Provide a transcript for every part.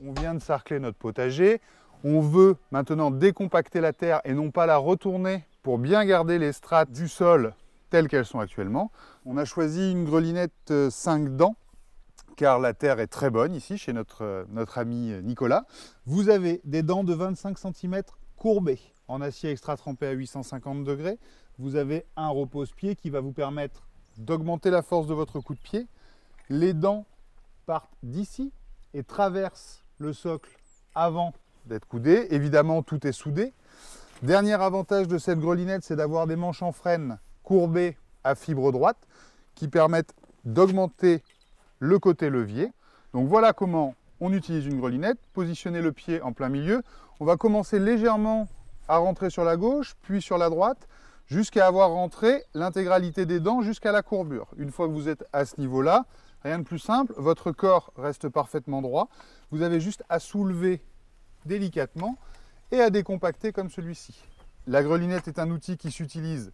de sarcler notre potager. On veut maintenant décompacter la terre et non pas la retourner pour bien garder les strates du sol telles qu'elles sont actuellement. On a choisi une grelinette 5 dents car la terre est très bonne ici chez notre, notre ami Nicolas. Vous avez des dents de 25 cm courbées en acier extra trempé à 850 degrés. Vous avez un repose-pied qui va vous permettre d'augmenter la force de votre coup de pied. Les dents partent d'ici et traversent le socle avant d'être coudées. Évidemment, tout est soudé. Dernier avantage de cette grelinette, c'est d'avoir des manches en frêne courbées à fibre droite qui permettent d'augmenter le côté levier. Donc voilà comment on utilise une grelinette. Positionner le pied en plein milieu. On va commencer légèrement à rentrer sur la gauche, puis sur la droite, jusqu'à avoir rentré l'intégralité des dents jusqu'à la courbure. Une fois que vous êtes à ce niveau-là, rien de plus simple, votre corps reste parfaitement droit. Vous avez juste à soulever délicatement et à décompacter comme celui-ci. La grelinette est un outil qui s'utilise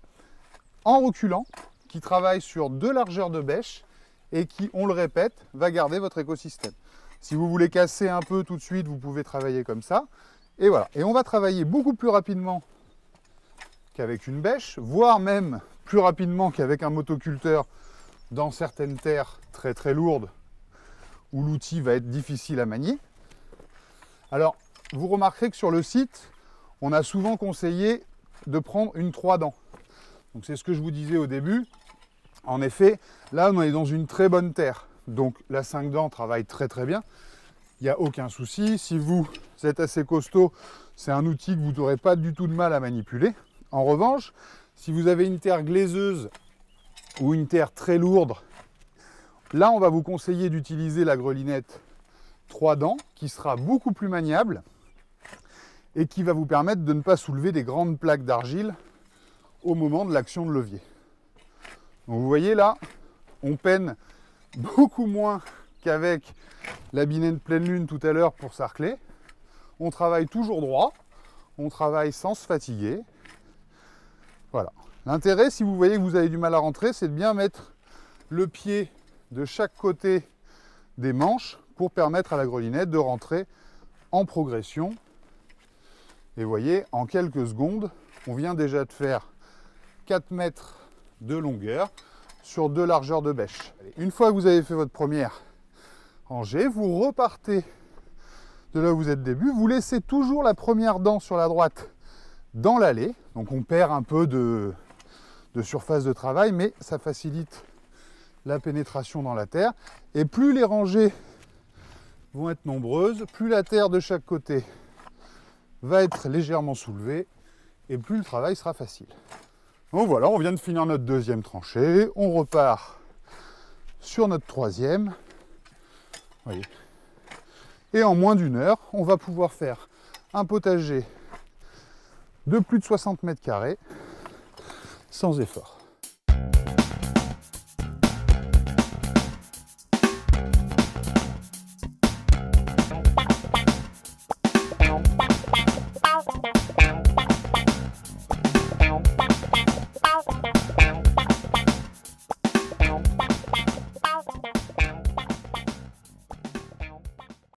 en reculant, qui travaille sur deux largeurs de bêche et qui, on le répète, va garder votre écosystème. Si vous voulez casser un peu tout de suite, vous pouvez travailler comme ça. Et voilà. Et on va travailler beaucoup plus rapidement qu'avec une bêche, voire même plus rapidement qu'avec un motoculteur dans certaines terres très très lourdes où l'outil va être difficile à manier. Alors, vous remarquerez que sur le site, on a souvent conseillé de prendre une 3 dents. Donc c'est ce que je vous disais au début. En effet, là on est dans une très bonne terre. Donc la 5 dents travaille très très bien. Il n'y a aucun souci. Si vous êtes assez costaud, c'est un outil que vous n'aurez pas du tout de mal à manipuler. En revanche, si vous avez une terre glaiseuse ou une terre très lourde, là on va vous conseiller d'utiliser la grelinette 3 dents qui sera beaucoup plus maniable et qui va vous permettre de ne pas soulever des grandes plaques d'argile au moment de l'action de levier. Vous voyez là, on peine beaucoup moins qu'avec la binette pleine lune tout à l'heure pour sarcler. On travaille toujours droit, on travaille sans se fatiguer, voilà. L'intérêt, si vous voyez que vous avez du mal à rentrer, c'est de bien mettre le pied de chaque côté des manches pour permettre à la grelinette de rentrer en progression. Et voyez, en quelques secondes, on vient déjà de faire 4 mètres de longueur sur deux largeurs de bêche. Une fois que vous avez fait votre première rangée, vous repartez de là où vous êtes début, vous laissez toujours la première dent sur la droite dans l'allée. Donc on perd un peu de, surface de travail, mais ça facilite la pénétration dans la terre. Et plus les rangées vont être nombreuses, plus la terre de chaque côté va être légèrement soulevée, et plus le travail sera facile. Donc voilà, on vient de finir notre deuxième tranchée, on repart sur notre troisième. Voyez. Et en moins d'une heure, on va pouvoir faire un potager de plus de 60 mètres carrés sans effort.